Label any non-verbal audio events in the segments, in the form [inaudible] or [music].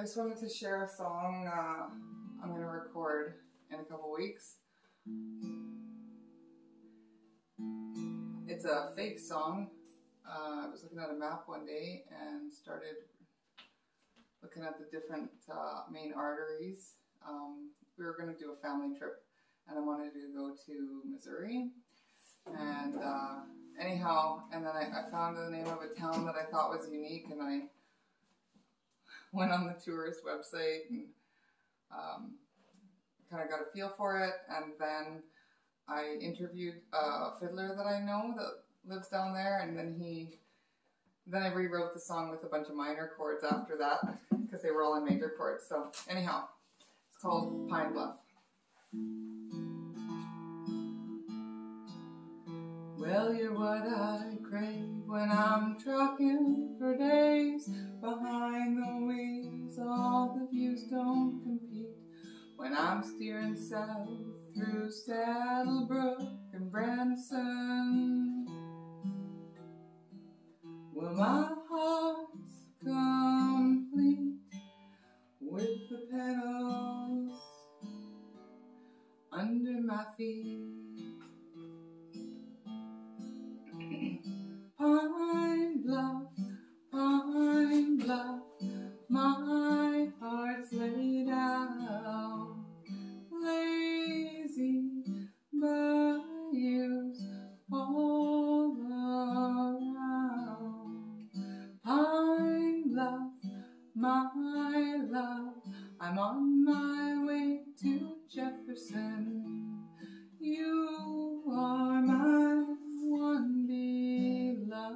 I just wanted to share a song uh, I'm going to record in a couple weeks. It's a fake song. Uh, I was looking at a map one day and started looking at the different uh, main arteries. Um, we were going to do a family trip and I wanted to go to Missouri. And uh, anyhow, and then I, I found the name of a town that I thought was unique and I [laughs] went on the tourist website and um, kind of got a feel for it. And then I interviewed a fiddler that I know that lives down there, and then he, then I rewrote the song with a bunch of minor chords after that because they were all in major chords. So anyhow, it's called Pine Bluff. Well, you're what I crave when I'm trucking for days behind the when I'm steering south through Saddlebrook and Branson. Well, my heart's complete with the pedals under my feet. My love, I'm on my way to Jefferson. You are my one beloved.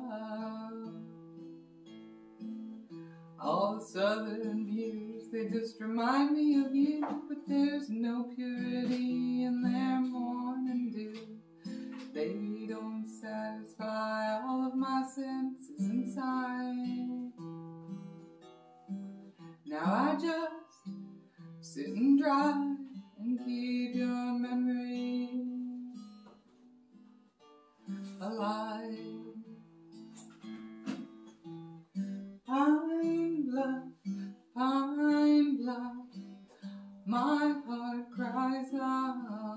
All the southern views, they just remind me of you, but there's no purity in their morning dew. They don't satisfy all of my senses inside. Just sit and dry and keep your memory alive. Pine Bluff, Pine Bluff, my heart cries out.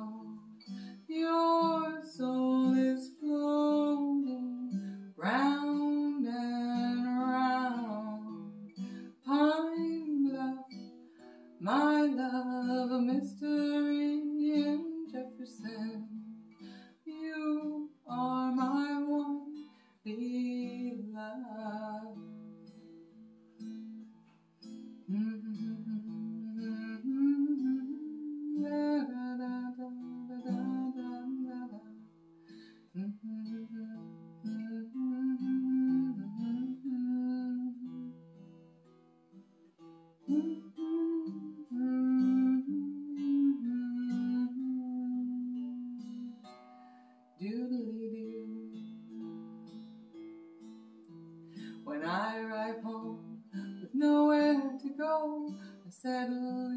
Settle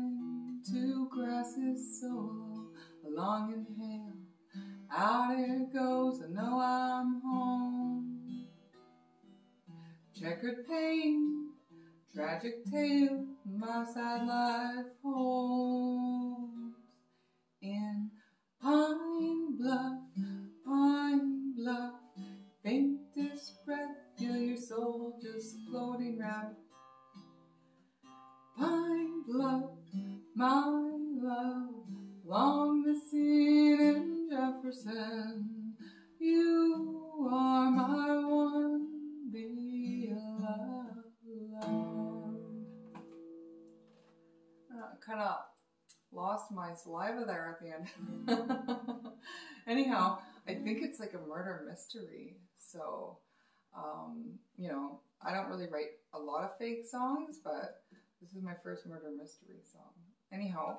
into grasses solo. A long inhale, out it goes. I know I'm home. Checkered pain, tragic tale, my sad life holds. In Pine Bluff, Pine Bluff, faintest breath, feel your soul just floating round. Pine Bluff, my love, long the scene in Jefferson. You are my one beloved. Uh, kind of lost my saliva there at the end. [laughs] Anyhow, I think it's like a murder mystery. So, um, you know, I don't really write a lot of fake songs, but this is my first murder mystery song. Anyhow,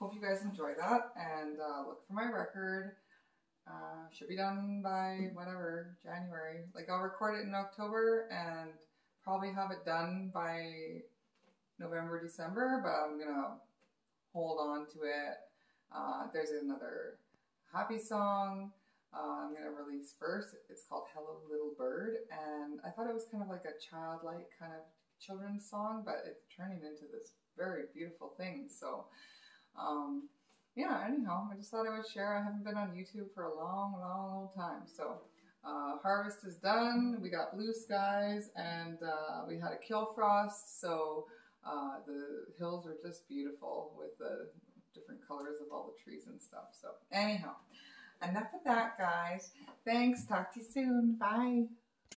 hope you guys enjoy that and uh, look for my record. Uh, should be done by whatever, January. Like I'll record it in October and probably have it done by November, December, but I'm gonna hold on to it. Uh, there's another happy song uh, I'm gonna release first. It's called Hello Little Bird, and I thought it was kind of like a childlike kind of children's song, but it's turning into this very beautiful thing. So, um, yeah, anyhow, I just thought I would share. I haven't been on YouTube for a long, long, long time. So, uh, harvest is done. We got blue skies and uh, we had a kill frost. So, uh, the hills are just beautiful with the different colors of all the trees and stuff. So, anyhow, enough of that, guys. Thanks. Talk to you soon. Bye.